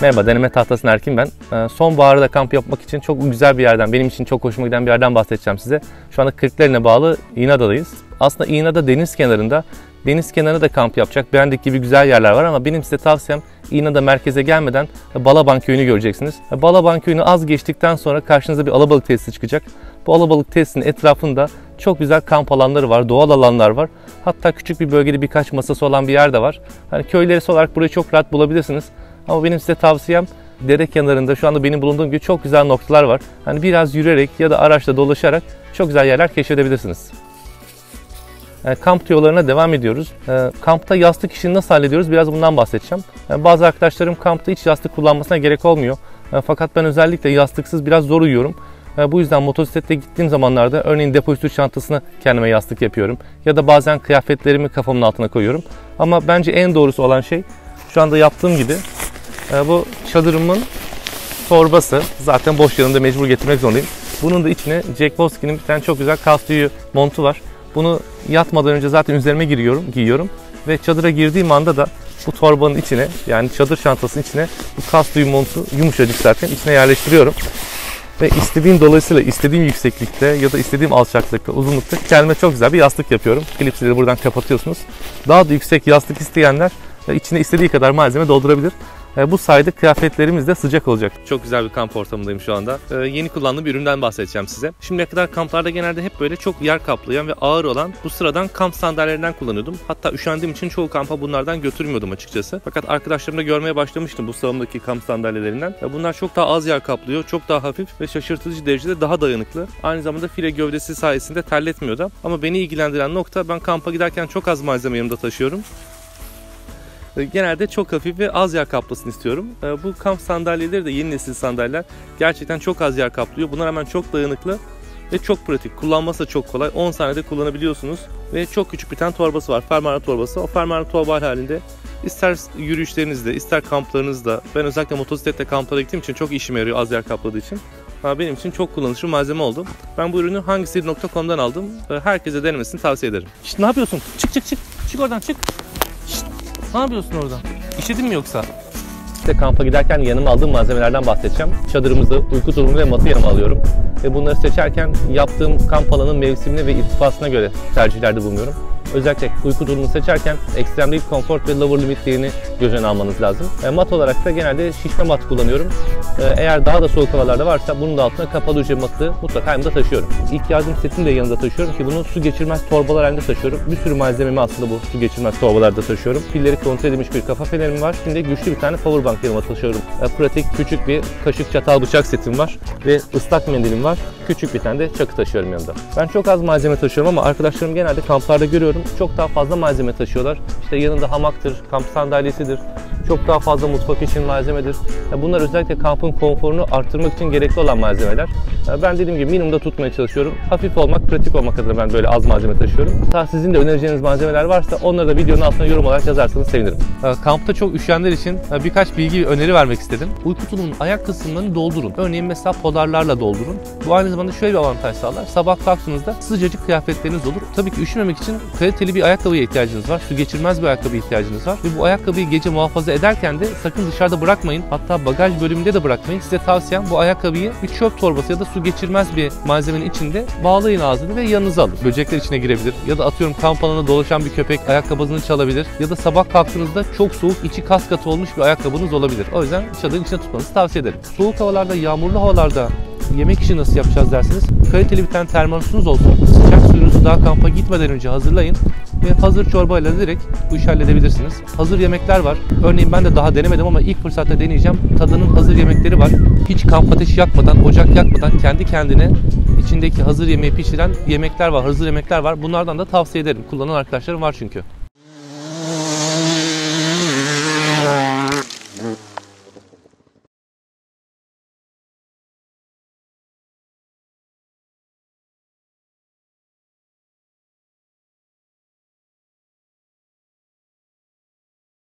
Merhaba, deneme tahtasının Erkin ben. Ee, Sonbaharda kamp yapmak için çok güzel bir yerden, benim için çok hoşuma giden bir yerden bahsedeceğim size. Şu anda Kırklareli'ne bağlı İğnada'dayız. Aslında İğnada deniz kenarında, deniz kenarında da kamp yapacak beğendik gibi güzel yerler var ama benim size tavsiyem İğnada merkeze gelmeden Balaban Köyü'nü göreceksiniz. Balaban Köyü'nü az geçtikten sonra karşınıza bir alabalık tesisi çıkacak. Bu alabalık tesisinin etrafında çok güzel kamp alanları var, doğal alanlar var. Hatta küçük bir bölgede birkaç masası olan bir yer de var. Hani köylerisi olarak burayı çok rahat bulabilirsiniz. Ama benim size tavsiyem dere kenarında şu anda benim bulunduğum gibi çok güzel noktalar var. Hani biraz yürüyerek ya da araçla dolaşarak çok güzel yerler keşfedebilirsiniz. Yani e, kamp tüyolarına devam ediyoruz. E, kampta yastık işini nasıl hallediyoruz biraz bundan bahsedeceğim. Yani e, bazı arkadaşlarım kampta hiç yastık kullanmasına gerek olmuyor. Fakat ben özellikle yastıksız biraz zor uyuyorum. Bu yüzden motosiklette gittiğim zamanlarda örneğin depo üstü çantasına kendime yastık yapıyorum. Ya da bazen kıyafetlerimi kafamın altına koyuyorum. Ama bence en doğrusu olan şey şu anda yaptığım gibi bu çadırımın torbası. Zaten boş yanımda mecbur getirmek zorundayım. Bunun da içine Jack Wolfskin'in bir tane çok güzel kastüyü montu var. Bunu yatmadan önce zaten üzerime giriyorum, giyiyorum ve çadıra girdiğim anda da bu torbanın içine yani çadır çantasının içine bu kastüyü montu yumuşacık zaten içine yerleştiriyorum. Ve istediğim dolayısıyla istediğim yükseklikte ya da istediğim alçaklıkta, uzunlukta kendime çok güzel bir yastık yapıyorum. Klipsleri buradan kapatıyorsunuz. Daha da yüksek yastık isteyenler içine istediği kadar malzeme doldurabilir. Bu sayede kıyafetlerimiz de sıcak olacak. Çok güzel bir kamp ortamındayım şu anda. E, yeni kullandığım bir üründen bahsedeceğim size. Şimdiye kadar kamplarda genelde hep böyle çok yer kaplayan ve ağır olan bu sıradan kamp sandalyelerinden kullanıyordum. Hatta üşendiğim için çoğu kampa bunlardan götürmüyordum açıkçası. Fakat arkadaşlarımda görmeye başlamıştım bu salondaki kamp sandalyelerinden. E, bunlar çok daha az yer kaplıyor, çok daha hafif ve şaşırtıcı derecede daha dayanıklı. Aynı zamanda file gövdesi sayesinde terletmiyor da. Ama beni ilgilendiren nokta ben kampa giderken çok az malzeme yanımda taşıyorum. Ee, genelde çok hafif ve az yer kaplasın istiyorum. Ee, bu kamp sandalyeleri de yeni nesil sandalyeler gerçekten çok az yer kaplıyor. Buna rağmen çok dayanıklı ve çok pratik. Kullanması da çok kolay. 10 saniyede kullanabiliyorsunuz. Ve çok küçük bir tane torbası var. Fermuarlı torbası. O fermuarlı torba halinde ister yürüyüşlerinizde, ister kamplarınızda. Ben özellikle motosikletle kamplara gittiğim için çok işime yarıyor az yer kapladığı için. Benim için çok kullanışlı malzeme oldu. Ben bu ürünü hangisiri.com'dan aldım. Herkese denemesini tavsiye ederim. İşte ne yapıyorsun? Çık çık çık. Çık oradan çık. Ne yapıyorsun orada? İşledin mi yoksa? İşte kampa giderken yanıma aldığım malzemelerden bahsedeceğim. Çadırımızı, uyku tulumu ve matı yanıma alıyorum. Ve bunları seçerken yaptığım kamp alanının mevsimine ve irtifasına göre tercihlerde bulunuyorum. Özellikle uyku durumunu seçerken ekstrem limit comfort ve lower limit değerini göz önüne almanız lazım. E, mat olarak da genelde şişme mat kullanıyorum. E, eğer daha da soğuk havalarda varsa bunun da altına kapalı hücre matı mutlaka yanımda taşıyorum. İlk yardım setini de yanında taşıyorum ki bunu su geçirmez torbalar halinde taşıyorum. Bir sürü malzememi aslında bu su geçirmez torbalarda taşıyorum. Pilleri kontrol edilmiş bir kafa fenerim var. Şimdi güçlü bir tane power bank yanıma taşıyorum. E, pratik küçük bir kaşık çatal bıçak setim var ve ıslak mendilim var. Küçük bir tane de çakı taşıyorum yanında. Ben çok az malzeme taşıyorum ama arkadaşlarım genelde kamplarda görüyorum çok daha fazla malzeme taşıyorlar. İşte yanında hamaktır, kamp sandalyesidir, çok daha fazla mutfak için malzemedir. Bunlar özellikle kampın konforunu arttırmak için gerekli olan malzemeler. Ben dediğim gibi minimumda tutmaya çalışıyorum. Hafif olmak, pratik olmak adına ben böyle az malzeme taşıyorum. Daha sizin de önereceğiniz malzemeler varsa onları da videonun altına yorum olarak yazarsanız sevinirim. Kampta çok üşüyenler için birkaç bilgi öneri vermek istedim. Uyku tulumunun ayak kısımlarını doldurun. Örneğin mesela polarlarla doldurun. Bu aynı zamanda şöyle bir avantaj sağlar. Sabah kalktığınızda sıcacık kıyafetleriniz olur. Tabii ki üşümemek için kaliteli bir ayakkabıya ihtiyacınız var. Su geçirmez bir ayakkabı ihtiyacınız var. Ve bu ayakkabıyı gece muhafaza ederken de sakın dışarıda bırakmayın. Hatta bagaj bölümünde de bırakmayın. Size tavsiyem bu ayakkabıyı bir çöp torbası ya da su geçirmez bir malzemenin içinde bağlayın ağzını ve yanınıza alın. Böcekler içine girebilir ya da atıyorum kamp alanına dolaşan bir köpek ayakkabınızı çalabilir ya da sabah kalktığınızda çok soğuk içi kas katı olmuş bir ayakkabınız olabilir. O yüzden çadırın içine tutmanızı tavsiye ederim. Soğuk havalarda, yağmurlu havalarda yemek işi nasıl yapacağız derseniz kaliteli bir tane termosunuz olsun. Sıcak suyunuzu daha kampa gitmeden önce hazırlayın ve hazır çorbayla direkt bu işi halledebilirsiniz. Hazır yemekler var. Örneğin ben de daha denemedim ama ilk fırsatta deneyeceğim. Tadının hazır yemekleri var. Hiç kamp ateşi yakmadan, ocak yakmadan kendi kendine içindeki hazır yemeği pişiren yemekler var, hazır yemekler var. Bunlardan da tavsiye ederim. Kullanan arkadaşlarım var çünkü.